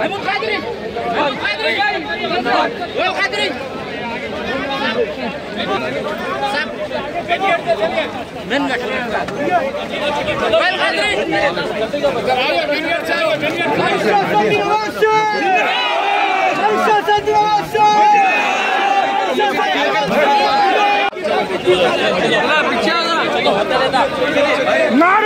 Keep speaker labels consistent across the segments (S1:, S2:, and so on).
S1: ميمون قادري ميمون قادري جاي وين قادري منك وين قادري من يرتاوي من يرتاوي نعم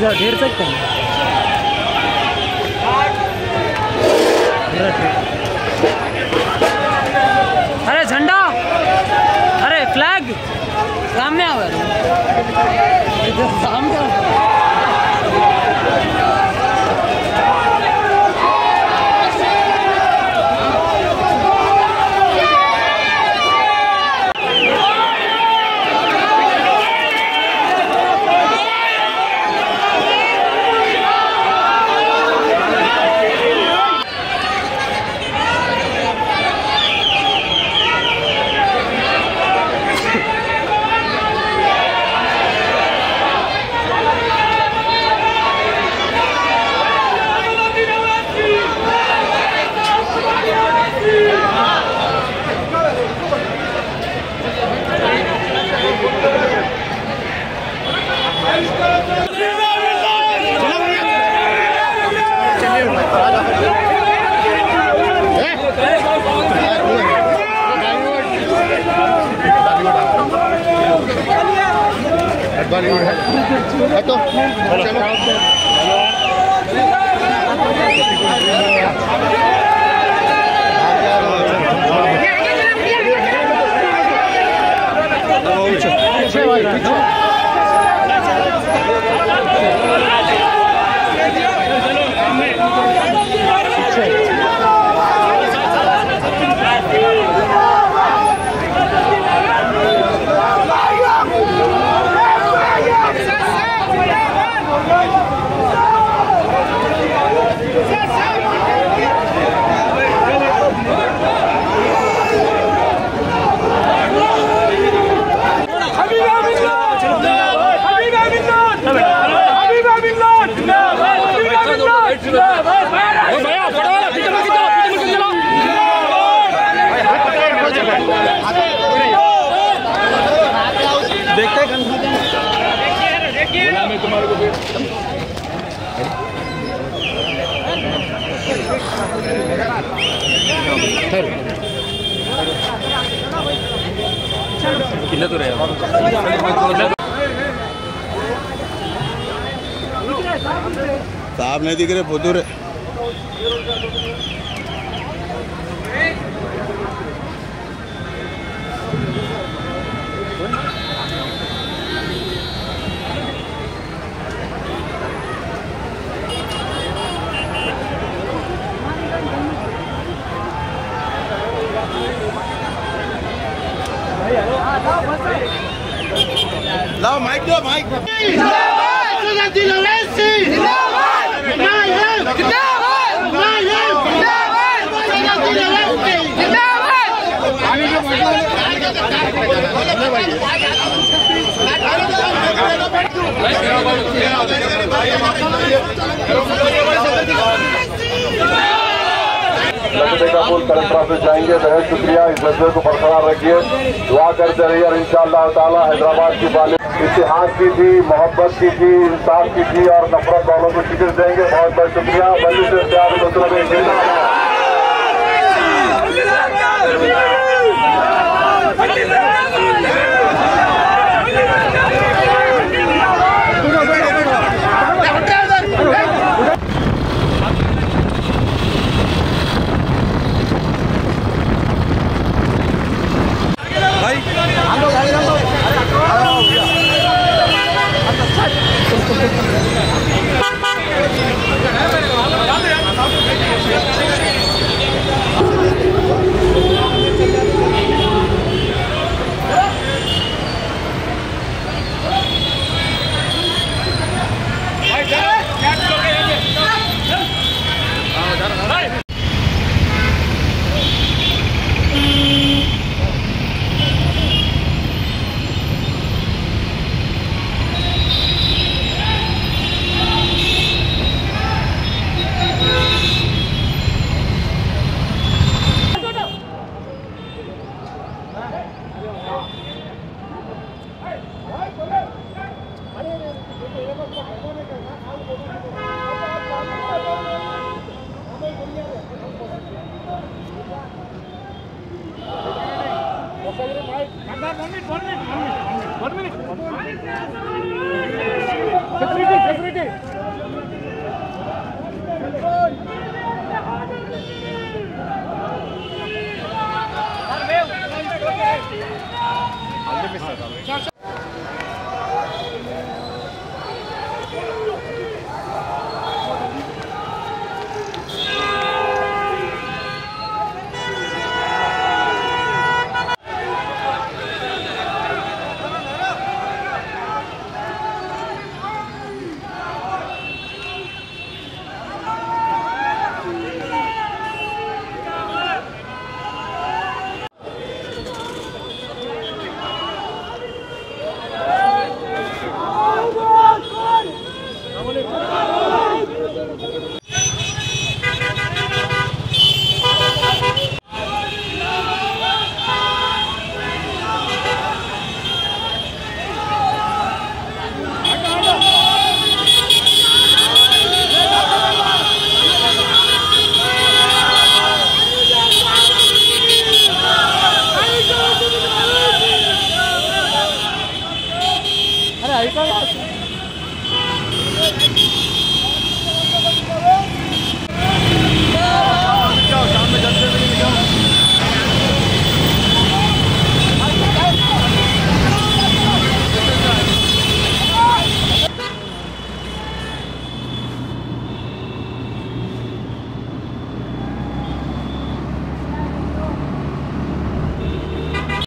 S1: ذرا گھیر سکتے ہیں ارے جھنڈا! ارے فلیگ سامنے آؤ سامنے Dali dulu. Atau sama. Thank you. ಇಲ್ಲ ದೂರ صاحب نہیں دکھ رہے بہت دور Lau Mike do Mike. Lau Mike, Di Lorenzi. Lau Mike, Lau Mike, Lau Mike, Lau Mike. نقد قبول کریں سے جائیں گے بہت شکریہ اس جذبے کو برقرار رکھیے دعا کرتے رہیے اور انشاءاللہ تعالیٰ حیدرآباد کی بالغ اتحاد کی تھی محبت کی تھی انصاف کی تھی اور نفرت والوں کو شکر دیں گے بہت بہت شکریہ بلو سے پیار مطلب Thank you. Security! Security!